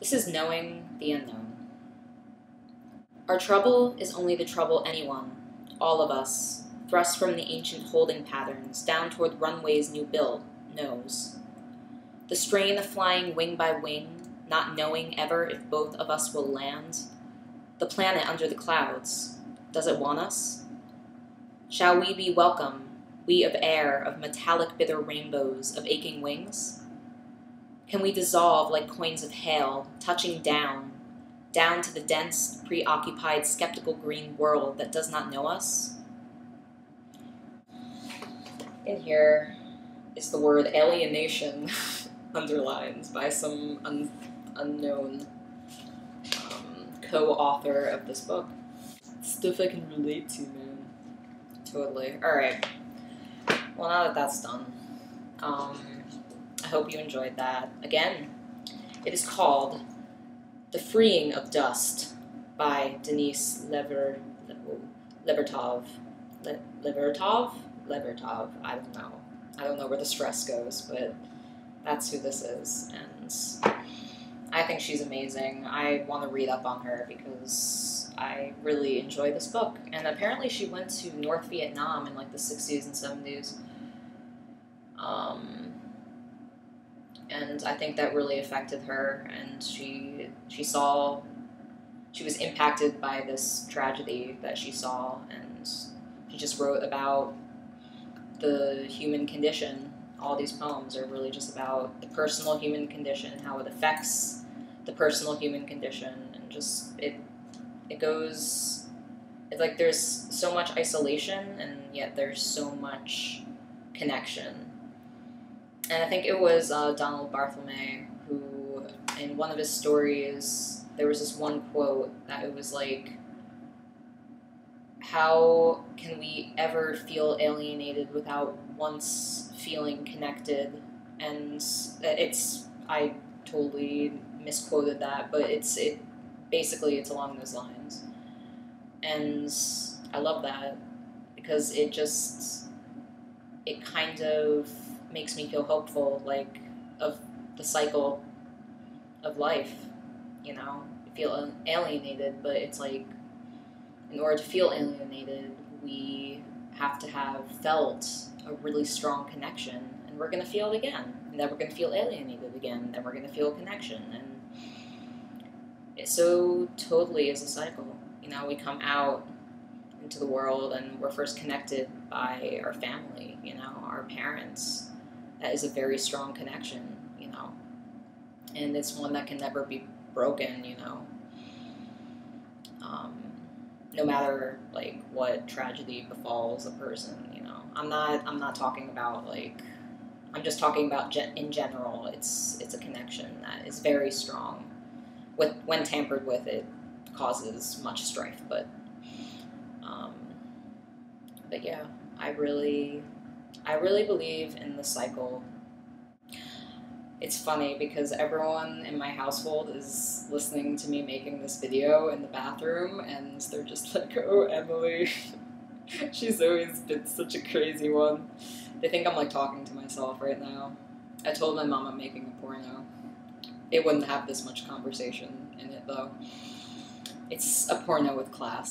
This is knowing the unknown. Our trouble is only the trouble anyone, all of us, thrust from the ancient holding patterns down toward runways new built, knows. The strain of flying wing by wing, not knowing ever if both of us will land. The planet under the clouds, does it want us? Shall we be welcome, we of air, of metallic bitter rainbows, of aching wings? Can we dissolve like coins of hail, touching down, down to the dense, preoccupied, skeptical green world that does not know us? In here is the word alienation underlined by some un unknown um, co-author of this book. Stuff I can relate to, man. Totally. Alright. Well, now that that's done, um, I hope you enjoyed that. Again, it is called The Freeing of Dust by Denise Lever, Levertov. Le, Levertov? Levertov. I don't know. I don't know where the stress goes, but that's who this is. And I think she's amazing. I want to read up on her because I really enjoy this book. And apparently, she went to North Vietnam in like the 60s and 70s. Um, and I think that really affected her, and she she saw she was impacted by this tragedy that she saw, and she just wrote about the human condition. All these poems are really just about the personal human condition, how it affects the personal human condition, and just it it goes it's like there's so much isolation, and yet there's so much connection and I think it was uh, Donald Barthelme who, in one of his stories, there was this one quote that it was like, "How can we ever feel alienated without once feeling connected?" And it's I totally misquoted that, but it's it basically it's along those lines, and I love that because it just it kind of makes me feel hopeful, like of the cycle of life. You know, I feel alienated, but it's like in order to feel alienated, we have to have felt a really strong connection, and we're gonna feel it again, and then we're gonna feel alienated again, then we're gonna feel connection, and it so totally is a cycle. You know, we come out into the world and we're first connected by our family, you know, our parents, that is a very strong connection, you know. And it's one that can never be broken, you know. Um, no matter like what tragedy befalls a person, you know. I'm not I'm not talking about like I'm just talking about in general. It's it's a connection that is very strong. With when tampered with, it causes much strife. But um, but yeah, I really I really believe in the cycle. It's funny because everyone in my household is listening to me making this video in the bathroom and they're just like, oh, Emily, she's always been such a crazy one. They think I'm like talking to myself right now. I told my mom I'm making a porno. It wouldn't have this much conversation in it though. It's a porno with class.